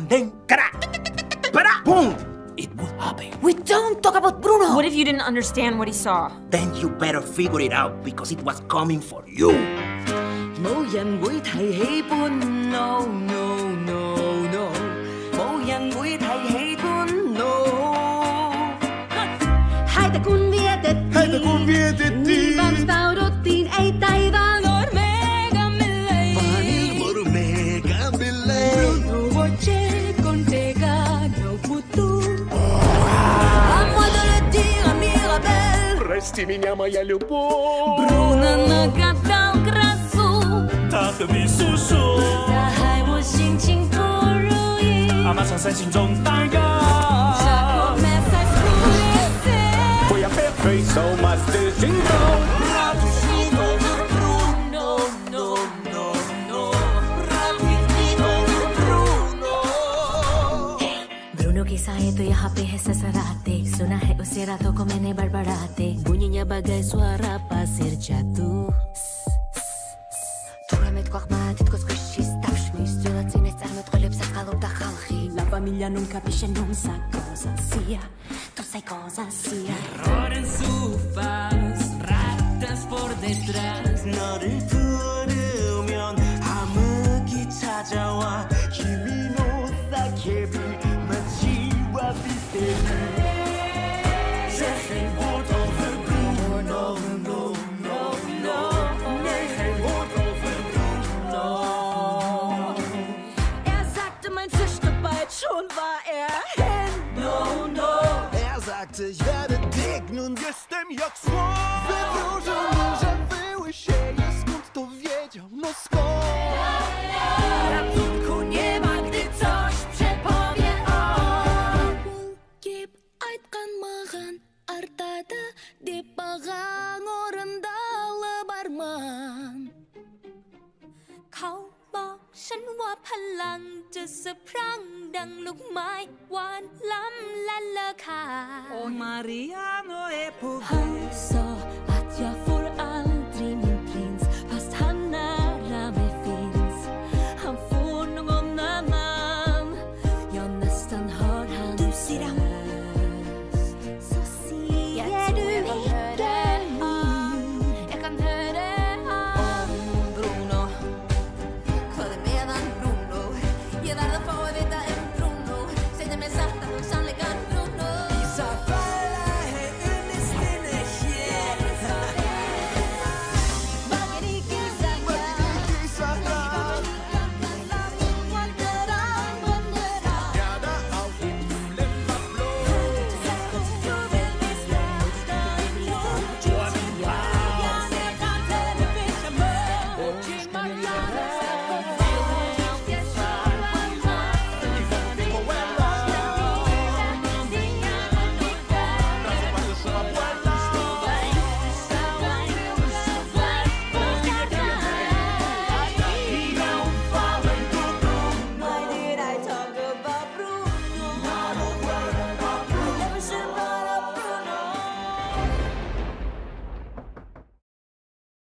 and then crack, crack, boom. It would happen. We don't talk about Bruno! What if you didn't understand what he saw? Then you better figure it out because it was coming for you. 冇人会提起搬，no no no no，冇人会提起搬，no。 Haide kun vietettiin. Haide kun vietettiin. Niin valmistauduttiin, 你是我心中的太阳。खबरों की साए तो यहाँ पे है ससराते सुना है उसे रातों को मैंने बड़बड़ाते बुनिया bagai suara pasir jatuh თურმეტ გვახმართ თითქოს ქვიშის თავშვის ძველად წინეს წარმოთყოლებს ახალობდა ხალხი La famiglia non capisce non sa cosa sia Tu sai cosa sia Error en su faz Ratas por detrás No de tu Er sagte, ich werde dick, nun jestem jak słoń. Wydłużony, że były się, jest skąd to wiedział, no skąd? Ratunku nie ma, gdy coś przepowie on Gib айтқан маған артады деп бағаң орындалып арман เขาบอกฉันว่าพลังจะสะพรั่งดังลูกไม้หวานล้ำ า kan. Och Mariano är på väg. Han sa att jag får aldrig min prins, fast han nära mig finns. Han får någon annan. Jag nästan hör hans Du ser han. Så ser du inte mig. Jag kan höra om Bruno. Kvar medan Bruno.